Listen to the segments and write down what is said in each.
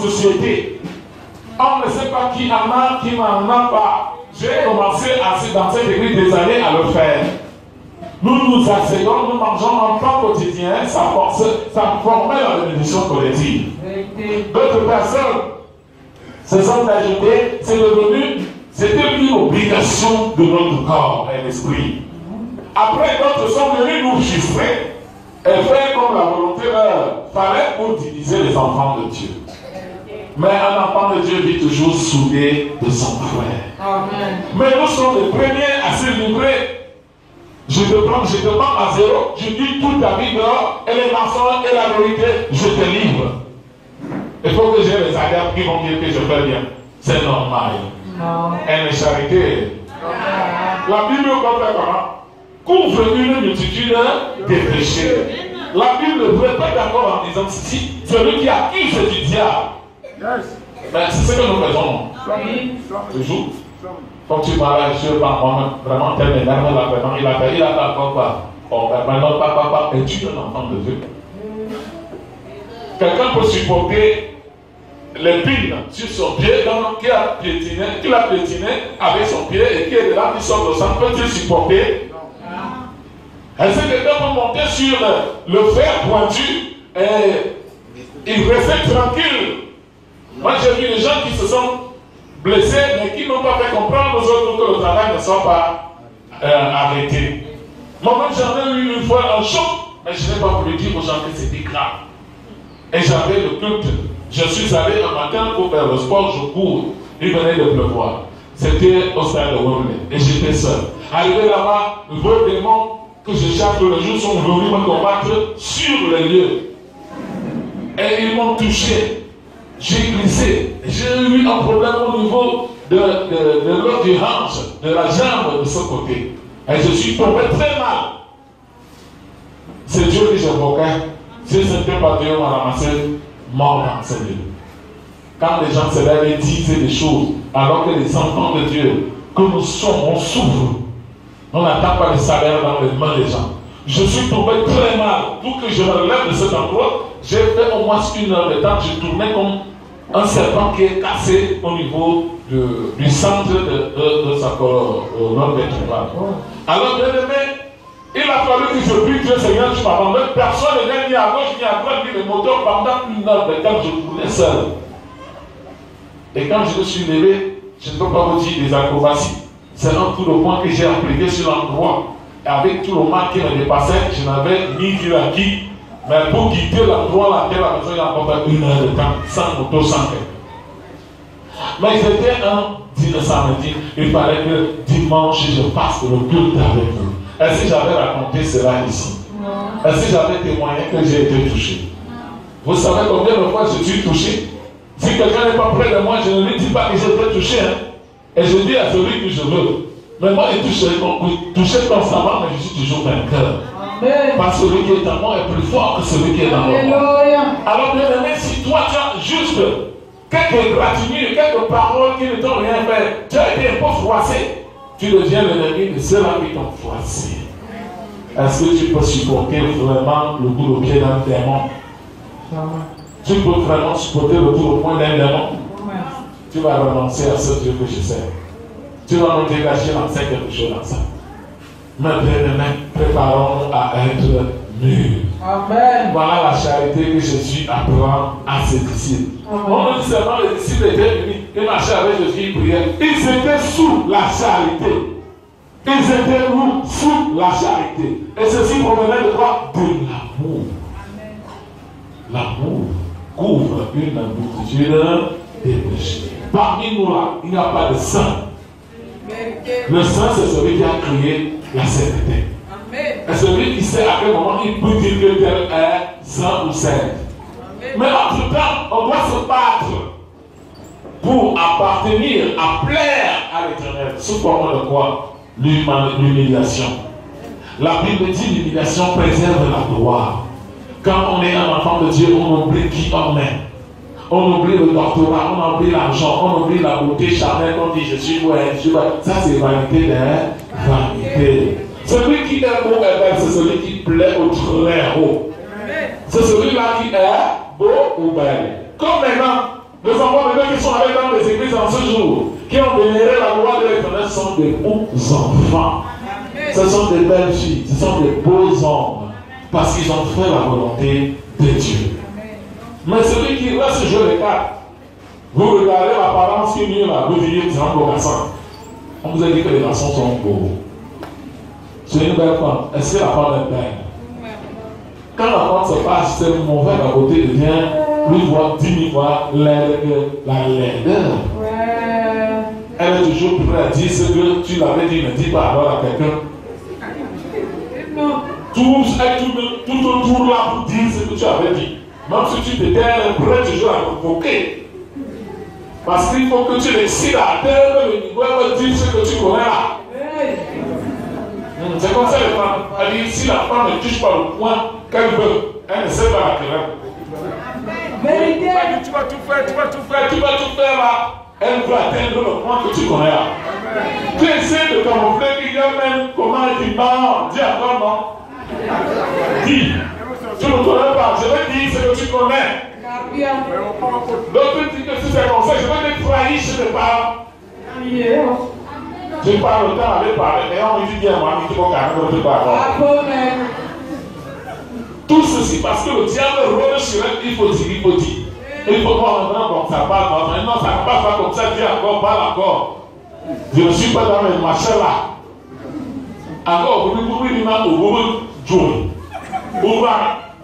société. On ne sait pas qui en a, qui n'en a pas. J'ai commencé à, dans cette église des années à le faire. Nous nous asseyons, nous mangeons en temps quotidien, ça, force, ça formait la bénédiction collective. D'autres personnes se sont ajoutées, c'est devenu, c'était une obligation de notre corps et l'esprit. Après, d'autres sont venus nous chiffrer et faire comme la volonté leur fallait pour diviser les enfants de Dieu. Mais un enfant de Dieu vit toujours soudé de son frère. Mais nous sommes les premiers à se livrer. Je te prends, je te prends à zéro, je dis toute ta vie dehors, et les mensonges et la vérité, je te livre. Il faut que j'ai les agapes qui vont dire que je fais bien. C'est normal. Elle est charité. La Bible fait comment Couvre une multitude de péchés. La Bible ne peut pas d'accord en disant si celui qui accuse du diable mais c'est ce que nous faisons. Toujours. Quand tu parles Dieu, vraiment, tel énerve là, vraiment, il a fait, il a fait quoi? Oh, ben maintenant, papa, papa, es-tu un enfant de Dieu? Quelqu'un peut supporter l'épine sur son pied, donc qui a piétiné, qui l'a piétiné avec son pied et qui est là, qui sort le sang, peut-il supporter? Est-ce que quelqu'un peut monter sur le fer pointu et il restait tranquille? Moi, j'ai vu des gens qui se sont blessés, mais qui n'ont pas fait comprendre aux autres que le travail ne soit pas euh, arrêté. Moi-même, j'en eu une fois un choc, mais je n'ai pas voulu dire aux gens que c'était grave. Et j'avais le culte. Je suis allé un matin pour faire le sport, je cours. Il venait de pleuvoir. C'était au stade de Wembley. Et j'étais seul. Arrivé là-bas, vos démons que je cherche tous les jours sont venus me combattre sur les lieux. Et ils m'ont touché j'ai glissé. J'ai eu un problème au niveau de, de, de l'autre hanche, de la jambe de ce côté. Et je suis tombé très mal. C'est Dieu que j'évoquais. Si ce n'était pas Dieu, on m'a ramassé mort dans ce. Quand les gens se lèvent et disent des choses, alors que les enfants de Dieu, que nous sommes, on souffre. On n'attend pas le salaire dans les mains des gens. Je suis tombé très mal. Pour que je me relève de cet endroit, j'ai fait au moins une heure de temps. Je tournais comme un serpent qui est cassé au niveau de, du centre de, de, de sa colonne vertébrale. Alors, bien aimé, il a fallu que je prie Dieu Seigneur, tu m'abandonnes. Personne n'est ni à gauche ni à droite, ni le moteur pendant une heure de temps, je coulais seul. Et quand je me suis levé, je ne peux pas vous dire des acrobaties. C'est un tout le point que j'ai appliqué sur l'endroit. Et avec tout le mal qui me dépassait, je n'avais ni vu à qui mais pour quitter l'endroit laquelle la maison, il a encore une heure de temps, sans moto, sans rien. Mais c'était un samedi. Il fallait que dimanche, je fasse le culte avec vous. Est-ce que j'avais raconté cela ici? Est-ce que j'avais témoigné que j'ai été touché? Vous savez combien de fois je suis touché? Si quelqu'un n'est pas près de moi, je ne lui dis pas que j'ai été touché. Hein? Et je dis à celui que je veux. Mais moi, il touche, touché constamment, mais je suis toujours vainqueur. Parce que celui qui est en moi est plus fort que celui qui est dans moi. Alors, bien aimé, si toi tu as juste quelques égratignures, quelques paroles qui ne t'ont rien fait, tu as été un peu froissé, tu deviens l'ennemi de ceux-là qui t'ont froissé. Est-ce que tu peux supporter vraiment le coup de pied d'un démon? Tu peux vraiment supporter le coup de poing d'un démon? Tu vas renoncer à ce Dieu que je sais. Tu vas nous dégager dans quelque chose dans ça. Maintenant, préparons à être mûrs. Amen. Voilà la charité que Jésus apprend à ses disciples. On dit seulement les disciples étaient venus et marchaient avec Jésus, ils priaient. Ils étaient sous la charité. Ils étaient où? Sous la charité. Et ceci provenait de quoi? De l'amour. L'amour couvre une multitude des péchés. Parmi nous là, il n'y a pas de saint. Le saint, c'est celui qui a créé la sainteté. Et celui qui sait à quel moment il peut dire que tel est saint ou sainte. Mais entre-temps, on doit se battre pour appartenir, à plaire à l'éternel. Sous forme de quoi? L'humiliation. La Bible dit l'humiliation préserve la gloire. Quand on est un enfant de Dieu, on oublie qui on est. On oublie le doctorat, on oublie l'argent, on oublie la beauté charnelle, on dit je suis ouais, je suis ouais. Ça c'est vanité des vanité. Celui qui est beau c'est celui qui plaît au très haut. C'est celui-là qui est beau ou belle. Comme maintenant, savez, dans les églises en ce jour, qui ont vénéré la loi de l'éternel sont des beaux enfants. Ce sont des belles filles, ce sont des beaux hommes, parce qu'ils ont fait la volonté de Dieu. Mais celui qui reste jouer les cartes, vous regardez l'apparence qui est là, vous dites, c'est un beau garçon. On vous a dit que les garçons sont beaux. C'est une belle femme. Est-ce que la femme est belle Quand la femme se passe, c'est mauvais à côté devient plus voire dix mille fois l'aide la laideur. Elle est toujours prête à dire ce que tu l'avais dit, ne dis pas alors à quelqu'un. Tout, tout, tout autour là pour dire ce que tu avais dit. Même si tu t'étais prêt toujours à provoquer. Parce qu'il faut que tu décides à terre le niveau de dire ce que tu connais là. C'est comme ça les femmes. Elle dit si la femme ne touche pas le point qu'elle veut, elle ne sait pas la querelle. Vérité. Tu vas tout faire, tu vas tout faire, tu vas tout faire là. Elle veut atteindre le point que tu connais là. Tu essaies de camoufler qu'il y a même comment elle dit non, dis encore non. Dis. Tu ne connais pas, je vais dire ce que tu connais. L'autre dit que si c'est comme ça, je vais te trahir chez tes parents. Je parle le temps avec parler, mais on me dit bien, moi, tu vas garder le parole. Tout ceci parce que le diable rôle sur elle, il faut dire, il faut dire. Il faut voir maintenant comme ça parle. Maintenant, ça ne passe pas comme ça, dis encore, parle encore. Je ne suis pas dans le machin là. Encore, vous pouvez vous dire, vous pouvez jouer. Vous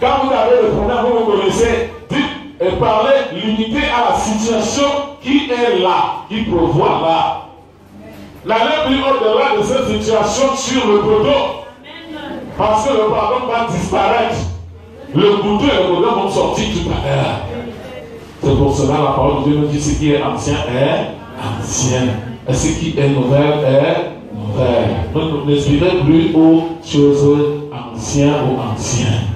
Quand vous avez le problème, vous vous connaissez, dites et parlez, limitez à la situation qui est là, qui prévoit là. N'allez plus au-delà de cette situation sur le poteau. Parce que le pardon va disparaître. Le couteau et le problème vont sortir tout à l'heure. C'est pour cela la parole de Dieu nous dit ce qui est ancien est ancien. Et ce qui est nouvel est nouvel. Ne n'inspirez plus aux choses anciennes ou anciennes.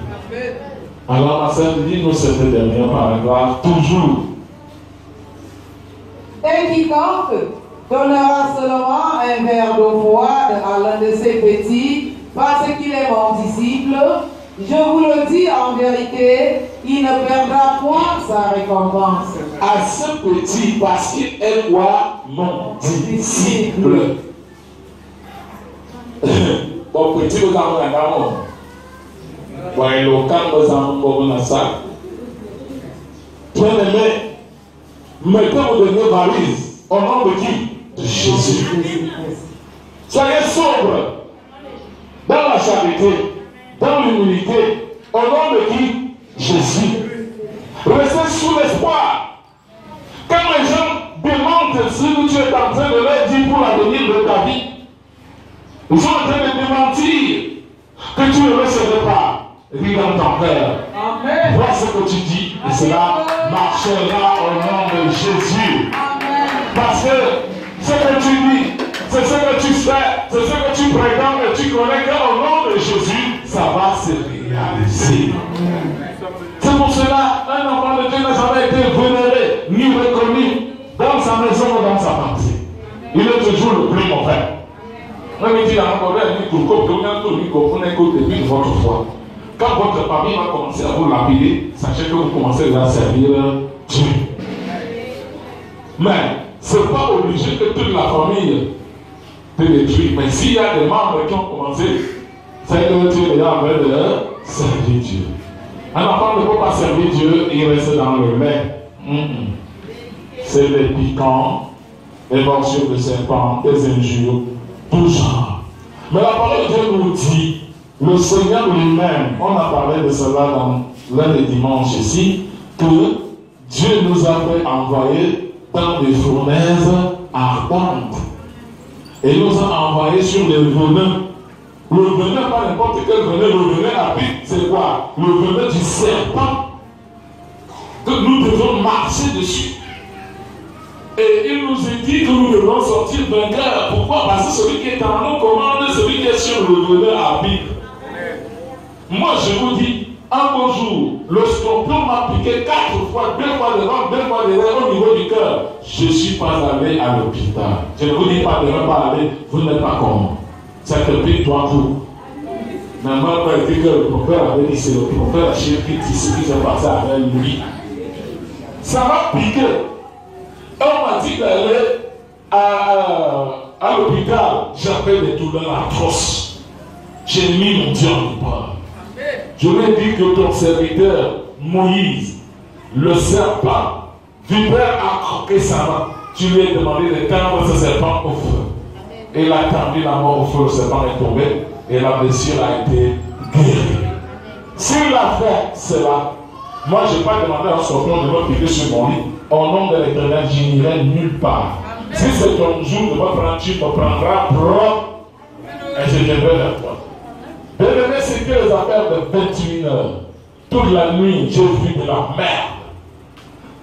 Alors ma sœur dit nous cette dernière paragraphe toujours. Et quiconque donnera seulement un verre d'eau froide à l'un de ses petits parce qu'il est mon disciple, je vous le dis en vérité, il ne perdra point sa récompense. À ce petit, parce qu'il est quoi Mon disciple. Bon, petit, vous avez un gamin. Bon, il est au camp, vous avez un sac. Bien-aimé, mettez vos dernières valises au nom de qui? De Jésus. Soyez sobres dans la charité, dans l'humilité, au nom de qui? Jésus. Restez sous l'espoir. Quand les gens demandent ce que tu es en train de leur dire pour l'avenir de ta vie, ils sont en train de démentir que tu ne recevais pas. Ris dans ton cœur. Vois ce que tu dis et cela marchera au nom de Jésus. Amen. Parce que ce que tu dis, c'est ce que tu fais, c'est ce que tu prétends et tu connais qu'au nom de Jésus, ça va se réaliser. C'est pour cela, un enfant de Dieu n'a jamais été vénéré ni reconnu dans sa maison ou dans sa pensée. Il est toujours le plus mauvais. À mon il dit, de votre foi, quand votre famille va commencer à vous lapider, sachez que vous commencez à servir Dieu. Mais ce n'est pas obligé que toute la famille te détruise. Mais s'il y a des membres qui ont commencé, c'est que tu es déjà en train de servir Dieu. Un enfant ne peut pas servir Dieu et rester dans le lait. C'est les piquants, les morsures de serpent, les injures, tout genre. Mais la parole de Dieu nous dit, le Seigneur lui-même, on a parlé de cela dans l'un des dimanches ici, que Dieu nous a fait envoyer dans des fournaises ardentes. Et nous a envoyés sur les venins. Le venin, pas n'importe quel venin, le venin habite, c'est quoi? Le venin du serpent. Que nous devons marcher dessus. Et il nous est dit que nous devons sortir vainqueurs. Pourquoi? Parce que celui qui est en nous commande, celui qui est sur le bonheur arbitre. Moi, je vous dis, un beau jour, le scorpion m'a piqué quatre fois, deux fois devant, deux fois derrière au niveau du cœur. Je ne suis pas allé à l'hôpital. Je ne vous dis pas de ne pas aller, vous n'êtes pas comme Ça te pique toi tout. Mais moi, quand dit que mon père avait dit c'est le prophète ce qui s'est passé avec lui. Ça m'a piqué. On m'a dit d'aller à, à l'hôpital. J'avais des douleurs atroces. J'ai mis mon Dieu Je lui ai dit que ton serviteur, Moïse, le serpent, vipère a croqué sa main. Tu lui as demandé de tendre ce serpent au feu. Il a tendu la main au feu, le serpent est tombé et la blessure a été guérie. S'il a fait cela, moi je n'ai pas demandé à un scorpion de me piquer sur mon lit. Au nom de l'éternel, je n'irai nulle part. Si c'est ton jour de me prendre, tu me prendras propre et je viendrai toi. Bien-aimé, c'était les affaires de 21 heures. Toute la nuit, j'ai vu de la merde.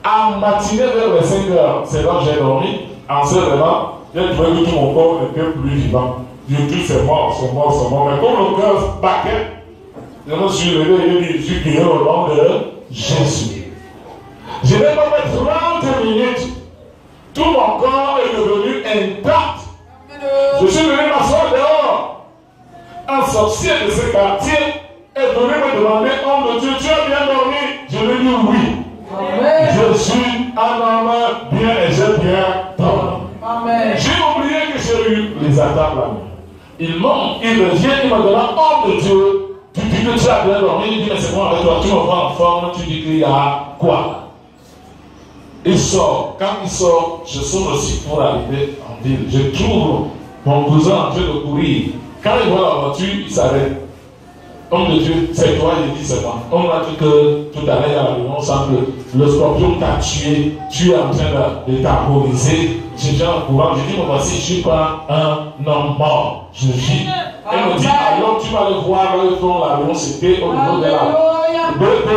En matinée vers les 5 heures, c'est là que j'ai dormi. En se levant, j'ai trouvé que tout mon corps n'était plus vivant. Dieu dit c'est mort, c'est mort, c'est mort. Mais comme le cœur battait, je me suis levé et j'ai dit, je suis guéri au nom de Jésus. Je n'ai pas fait 30 minutes. Tout mon corps est devenu intact. Je suis venu m'asseoir dehors un sorcier de ce quartier est venu me demander, homme de Dieu, tu as bien dormi? Je lui ai dit oui. Je suis un homme bien et j'ai bien dormi. J'ai oublié que j'ai eu les attaques là Il monte, il revient, il me demande, homme de Dieu, tu dis que tu as bien dormi, il dit, mais c'est bon avec toi, tu me vois en forme, tu dis qu'il y a quoi? Il sort. Quand il sort, je sors aussi pour arriver en ville. Je trouve mon cousin en train de courir. Quand il voit la voiture, il s'arrête. Homme de Dieu, c'est toi, il dit c'est moi. On m'a dit que tout à l'heure, il y a la réunion, que le scorpion t'a tué, tu es en train de, de. J'ai en courant, j'ai dit, moi voici, je ne suis pas un homme mort. Je vis. Elle me dit, alors tu vas le voir, le fond, la réunion, c'était au niveau de la BP.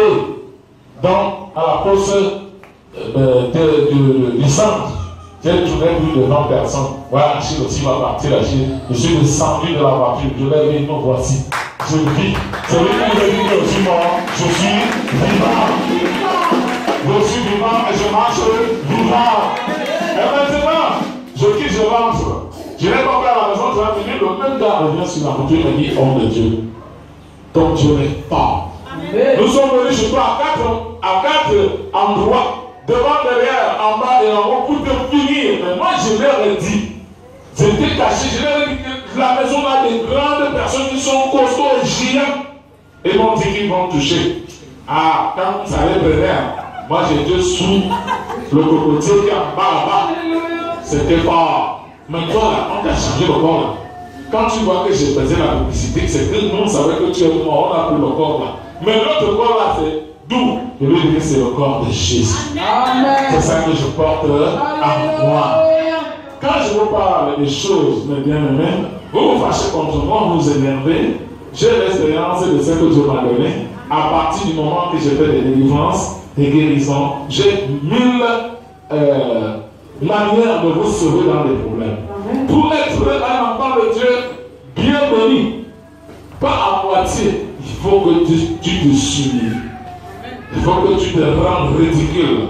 Donc, à la poste euh, de, de, du centre. J'ai trouvé plus de 20 personnes. Voilà, Achille aussi va partir, Achille. Je suis descendu de la voiture. Je l'ai dit, nous voici. Je vis. C'est lui qui me dit que je suis mort. Je suis vivant. Je suis vivant et je marche vivant. Et maintenant, je quitte, je rentre. Je n'ai pas à la maison, je vais venir. Le même gars revient sur la voiture et me dit, homme de Dieu, ton Dieu est fort. Nous sommes venus chez toi à quatre, à quatre endroits devant, derrière, en bas et en haut pour te. Moi, je leur ai dit, j'étais caché, je leur ai dit que la maison a des grandes personnes qui sont costauds géants. Et m'ont dit qu'ils vont toucher. Ah, quand ça allait venir, moi j'étais sous le cocotier qui est en bas là-bas. C'était fort. Mais toi là, on t'a changé le corps là. Quand tu vois que je faisais la publicité, c'est que nous on savait que tu es mort, on a pris le corps là. Mais l'autre corps là, c'est D'où je veux dire c'est le corps de Jésus. C'est ça que je porte en moi. Quand je vous parle des choses, mes bien-aimés, vous vous fâchez contre moi, vous vous énervez. J'ai l'expérience de ce que Dieu m'a donné. À partir du moment que j'ai fait des délivrances, des guérisons, j'ai mille euh, manières de vous sauver dans les problèmes. Pour être un enfant de Dieu, bienvenu, pas à moitié, il faut que tu, tu te souviennes. Il faut que tu te rendes ridicule.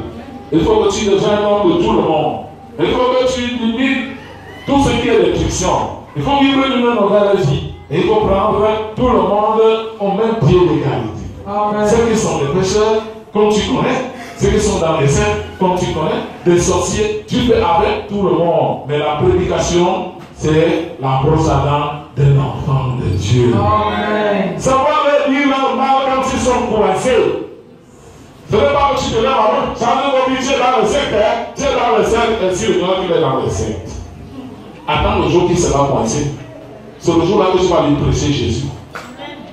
Il faut que tu deviennes un homme de tout le monde. Il faut que tu limites tout ce qui est destruction. Il faut vivre une nouvelle vie. Et il faut prendre tout le monde au même pied d'égalité. Ceux qui sont des pécheurs, comme tu connais, ceux qui sont dans les saints, comme tu connais, des sorciers, tu fais avec tout le monde. Mais la prédication, c'est la brosse à dents d'un enfant de Dieu. Amen. Ça va leur dire normal quand ils sont coincés. Ce n'est pas que tu te lèves ça veut dire que es dans le secte, es dans le secte, et si le Seigneur qu'il est dans le secte. Attends le jour qu'il sera coincé. C'est le jour là que tu vas lui presser Jésus.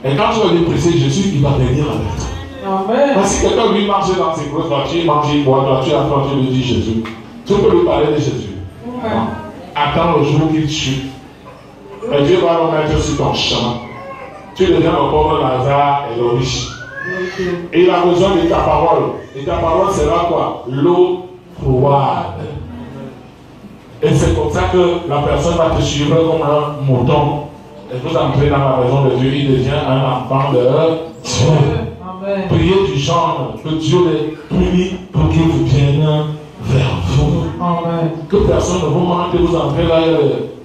Et quand tu vas lui presser Jésus, il va venir avec toi. Amen. Parce que quelqu'un lui marche dans ses grosses voitures, mange, il boit, tu as toi, tu lui dis Jésus. Tu peux lui parler de Jésus. Amen. Attends le jour qu'il tue. Et Dieu va le mettre sur ton chemin. Tu deviens le pauvre Lazare et le riche. Et il a besoin de ta parole. Et ta parole sera quoi? L'eau froide. Et c'est comme ça que la personne va te suivre comme un mouton. Et vous entrez dans la maison de Dieu, il devient un enfant de Dieu. Priez du genre que Dieu les punit pour qu'ils viennent vers vous. Amen. Que personne ne vous manque, vous entrez là,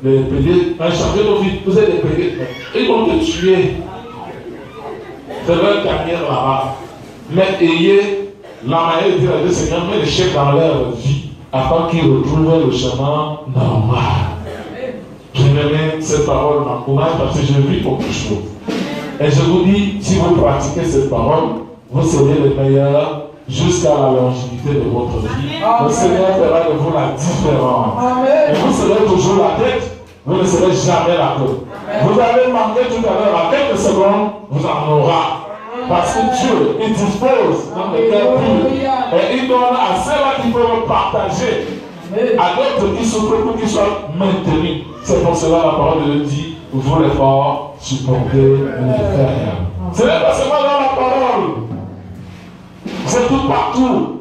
les, les pédés, un chargé de vie, vous êtes des pédés, ils vont te tuer. C'est leur carrière là-bas. Mais ayez la manière de dire à Dieu, Seigneur, mets les chèques dans leur vie, afin qu'ils retrouvent le chemin normal. Bien-aimé, cette parole m'encourage parce que je vis beaucoup de choses. Et je vous dis, si vous pratiquez cette parole, vous serez les meilleurs jusqu'à la longévité de votre vie. Le Seigneur fera de vous la différence. Et vous serez toujours la tête, vous ne serez jamais la queue. Vous avez manqué tout à l'heure, à quelques secondes, vous en aurez. Parce que Dieu, il dispose dans le cœur pur. Et il donne à ceux-là qui peuvent partager à d'autres qui souffrent pour qu'ils soient maintenus. C'est pour cela la parole de Dieu dit, vous les forts, supportez les faibles. Ce n'est pas seulement dans la parole. C'est tout partout.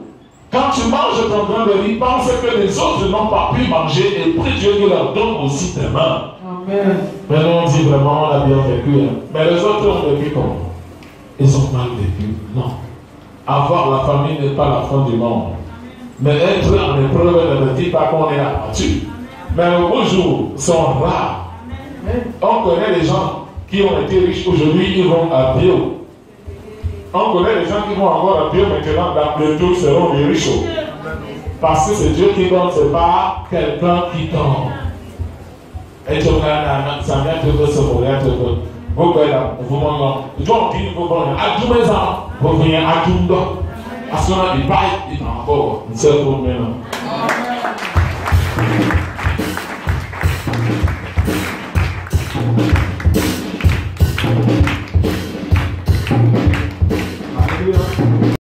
Quand tu manges ton grain de riz, pense que les autres n'ont pas pu manger et prie Dieu qui leur donne aussi tes mains. Mais nous on dit vraiment on a bien vécu. hein. Mais les autres ont vécu comment Ils ont mal vécu. Non. Avoir la famille n'est pas la fin du monde. Mais être en épreuve ne dit pas qu'on est abattu. Mais beaux jours sont rares. On connaît les gens qui ont été riches aujourd'hui, ils vont à bio. On connaît les gens qui vont encore à bio maintenant, dans le tour seront les riches. Parce que c'est Dieu qui donne, ce n'est pas quelqu'un qui donne. Et tu regardes, ça vient te faire ce moyen, te faire. Vous voyez là, vous m'en Donc, il faut qu'on a tous mes ans, vous venez à tout le